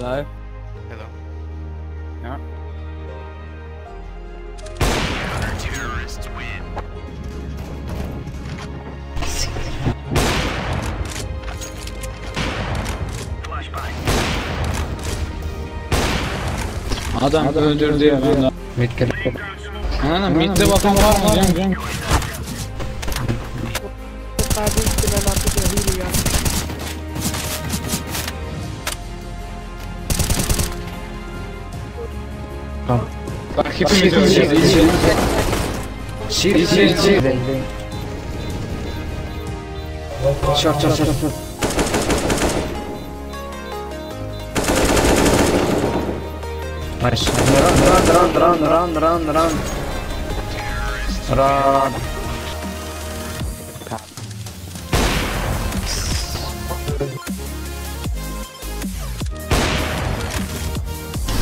Hello. Hello. Yeah. Counter-terrorists win. Flashbang. Adam, Adam öldürdü ya ben. Mid'de. Ana mid'de bakan var mı? Can can. Abi ben artık ya. Tamam. Bak hepimiz öleceğiz. İzleyin. Shift shift shift. Short short short short. Nice. Run run run run run run run. Run.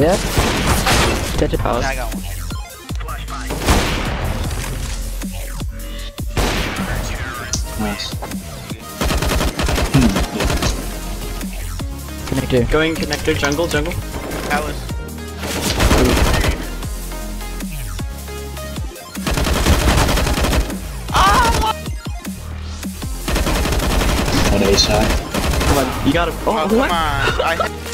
there? Touch a house. I got one. Nice. Connector. Going connector, jungle, jungle. Palace. Ah! What a side. Come on, you gotta- Oh, oh come what? on. I